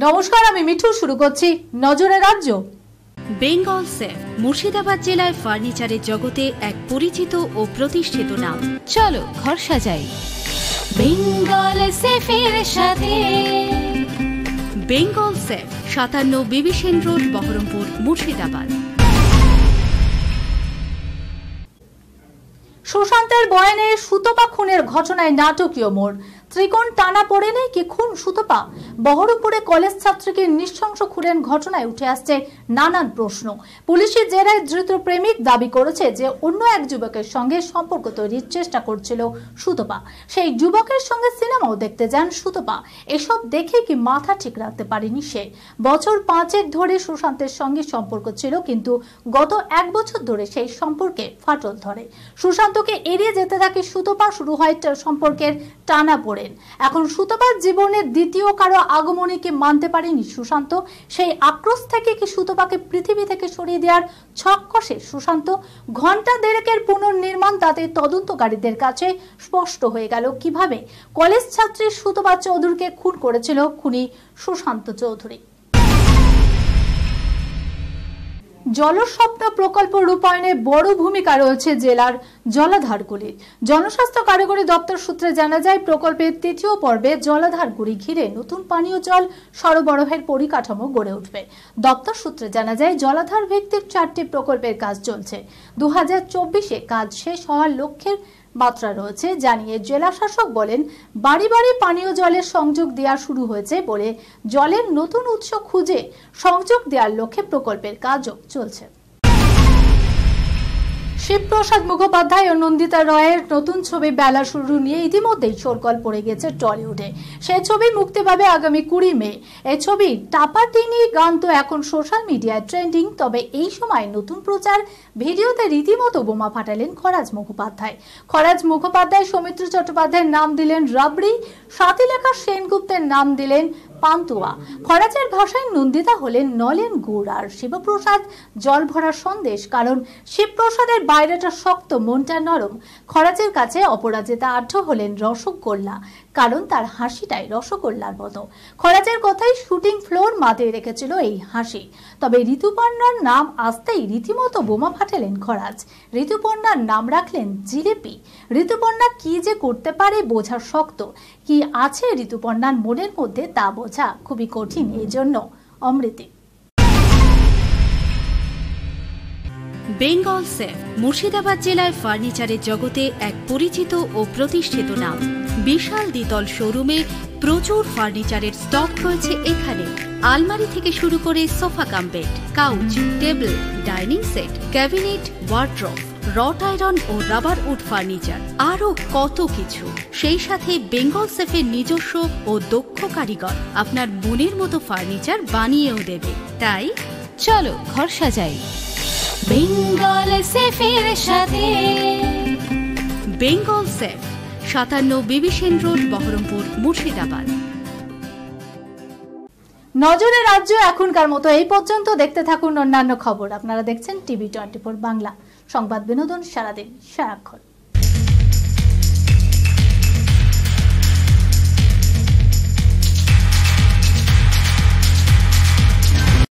নমস্কার আমি মিঠু শুরু করছি নজরে রাজ্য। বেঙ্গল সেফ মুর্শিদাবাদ জেলায় ফার্নিচারের জগতে এক পরিচিত ও প্রতিষ্ঠিত নাম। চলো ঘর সাজাই। বেঙ্গল সেফের সাথে। বেঙ্গল সেফ সাতান্ন বিবিসেন রোড বহরমপুর মুর্শিদাবাদ। সুশান্তের বয়ানে সুতপা খুনের ঘটনায় নাটকীয় মোড়। ত্রিকোণ টানা পড়ে নেই, কি খুন সুতপা বহরমপুরে কলেজ ছাত্রীকে নৃশংস খুনের ঘটনায় উঠে আসছে নানান প্রশ্ন। পুলিশের জেরায় ধৃত প্রেমিক দাবি করেছে যে অন্য এক যুবকের সঙ্গে সম্পর্ক তৈরির চেষ্টা করছিল সুতপা সেই যুবকের সঙ্গে সিনেমাও দেখতে যান সুতপা এসব দেখে কি মাথা ঠিক রাখতে পারেনি সে। বছর পাঁচেক ধরে সুশান্তের সঙ্গে সম্পর্ক ছিল, কিন্তু গত এক বছর ধরে সেই সম্পর্কে ফাটল ধরে। সুশান্তকে এড়িয়ে যেতে থাকে সুতপা শুরু হয় সম্পর্কের টানা পড়েন এখন সুতপার জীবনের দ্বিতীয় কারও আগমনীকে মানতে পারেনি সুশান্ত? সেই আক্রোশ থেকে কি সুতপাকে পৃথিবী থেকে সরিয়ে দেওয়ার ছক কষে সুশান্ত? ঘণ্টা দেড়েকের পুনর্নির্মাণ তাতে তদন্তকারীদের কাছে স্পষ্ট হয়ে গেল কীভাবে। কলেজ ছাত্রী সুতপা চৌধুরীকে খুন করেছিল খুনি সুশান্ত চৌধুরী। জলস্বপ্ন প্রকল্প রূপায়ণে বড় ভূমিকা রয়েছে জেলার জলাধারগুলির। জনস্বাস্থ্য কারিগরি দপ্তর সূত্রে জানা যায়, প্রকল্পের তৃতীয় পর্বে জলাধারগুলি ঘিরে নতুন পানীয় জল সরবরাহের পরিকাঠামো গড়ে উঠবে। দপ্তর সূত্রে জানা যায়, জলাধার ভিত্তিক চারটি প্রকল্পের কাজ চলছে। দু হাজার কাজ শেষ হওয়ার লক্ষ্যের মাত্রা রয়েছে, জানিয়ে জেলা শাসক বলেন, বাড়ি বাড়ি পানীয় জলের সংযোগ দেওয়া শুরু হয়েছে বলে জলের নতুন উৎস খুঁজে সংযোগ দেওয়ার লক্ষ্যে প্রকল্পের কাজও চলছে। শিবপ্রসাদ মুখোপাধ্যায় ও নন্দিতা রয়ের নতুন ছবি বেলা শুরু নিয়ে ইতিমধ্যেই সরকল পড়ে গেছে টলিউডে। সে ছবি মুক্তি পাবে আগামী কুড়ি মে। এ ছবি টাপাটিনি গান তো এখন সোশ্যাল মিডিয়ায় ট্রেন্ডিং, তবে এই সময় নতুন প্রচার ভিডিওতে রীতিমতো বোমা ফাটালেন খরাজ মুখোপাধ্যায়। খরাজ মুখোপাধ্যায় সৌমিত্র চট্টোপাধ্যায়ের নাম দিলেন রাবড়ি সাথীলেখা সেনগুপ্তের নাম দিলেন পান্তুয়া। খরাজের ভাষায় নন্দিতা হলেন নলেন গুড় আর শিবপ্রসাদ। জল ভরা সন্দেশ, কারণ শিবপ্রসাদের বাইরেটা শক্ত, মনটা নরম। খরাজের কাছে অপরাজিতা আঢ্য হলেন রসগোল্লা, কারণ তার হাসিটাই রসগোল্লার মতো। খরাজের কথাই শুটিং ফ্লোর মাতিয়ে রেখেছিল এই হাসি। তবে ঋতুপর্ণার নাম আসতেই রীতিমতো বোমা ফাটালেন খরাজ ঋতুপর্ণার নাম রাখলেন জিলেপি। ঋতুপর্ণা কি যে করতে পারে বোঝা শক্ত। কি আছে ঋতুপর্ণার মনের মধ্যে তা খুবই কঠিন এই জন্য অমৃতি। বেঙ্গল সেফ, মুর্শিদাবাদ জেলায় ফার্নিচারের জগতে এক পরিচিত ও প্রতিষ্ঠিত নাম। বিশাল দ্বিতল শোরুমে প্রচুর ফার্নিচারের স্টক রয়েছে এখানে। আলমারি থেকে শুরু করে sofa cum bed couch, table, dining set, cabinet wardrobe wrought iron ও রাবার উড ফার্নিচার আরও কত কিছু। সেই সাথে বেঙ্গল সেফের নিজস্ব ও দক্ষ কারিগর আপনার মনের মতো ফার্নিচার বানিয়েও দেবে। তাই চলো ঘর সাজাই। বেঙ্গল সেফের সাথে। বেঙ্গল সেফ সাতান্ন বিবিসেন রোড, বহরমপুর, মুর্শিদাবাদ। নজরে রাজ্য এখনকার মতো এই পর্যন্ত দেখতে থাকুন অন্যান্য খবর। আপনারা দেখছেন টিভি টোয়েন্টি বাংলা। সংবাদ বিনোদন সারাদিন সারাক্ষণ।